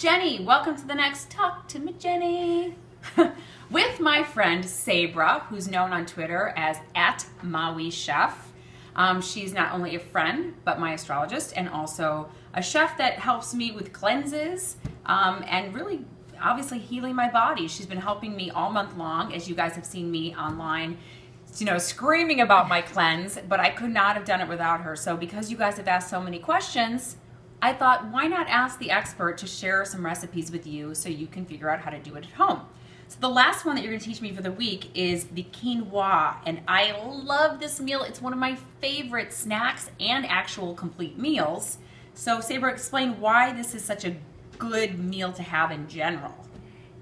Jenny. Welcome to the next Talk to Me Jenny. With my friend Sabra, who's known on Twitter as at Maui Chef. Um, she's not only a friend, but my astrologist, and also a chef that helps me with cleanses um, and really obviously healing my body. She's been helping me all month long, as you guys have seen me online you know, screaming about my cleanse, but I could not have done it without her. So because you guys have asked so many questions, I thought, why not ask the expert to share some recipes with you so you can figure out how to do it at home. So the last one that you're to teach me for the week is the quinoa, and I love this meal. It's one of my favorite snacks and actual complete meals. So Sabra, explain why this is such a good meal to have in general.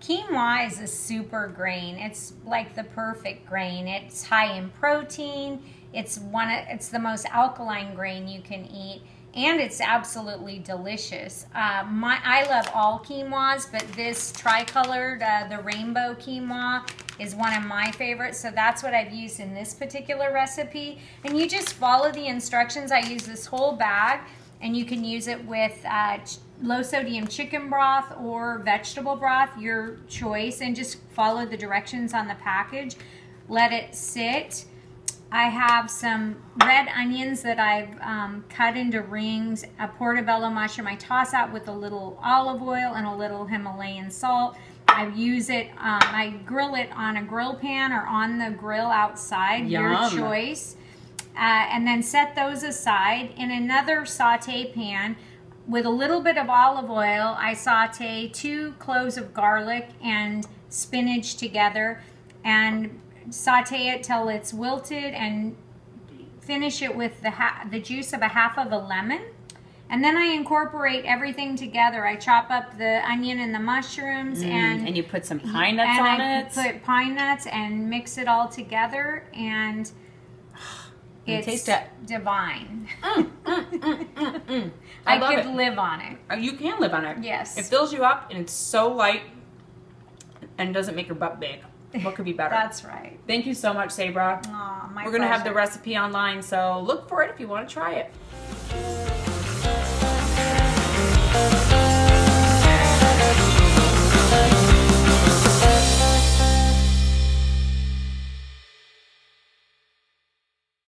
Quinoa is a super grain. It's like the perfect grain. It's high in protein. It's one. Of it's the most alkaline grain you can eat and it's absolutely delicious. Uh, my, I love all quinoas, but this tricolored, uh, the rainbow quinoa, is one of my favorites. So that's what I've used in this particular recipe. And you just follow the instructions. I use this whole bag, and you can use it with uh, low sodium chicken broth or vegetable broth, your choice, and just follow the directions on the package. Let it sit I have some red onions that I've um, cut into rings, a portobello mushroom. I toss out with a little olive oil and a little Himalayan salt. I use it, um, I grill it on a grill pan or on the grill outside, Yum. your choice. Uh, and then set those aside. In another saute pan, with a little bit of olive oil, I saute two cloves of garlic and spinach together and saute it till it's wilted and finish it with the, the juice of a half of a lemon. And then I incorporate everything together. I chop up the onion and the mushrooms, mm, and and you put some pine nuts on I it. Put pine nuts and mix it all together, and it's taste it. divine. Mm, mm, I, I could it. live on it. Uh, you can live on it. Yes, it fills you up, and it's so light, and doesn't make your butt big. What could be better? That's right. Thank you so much, Sabra. Aw, We're going to have the recipe online, so look for it if you want to try it.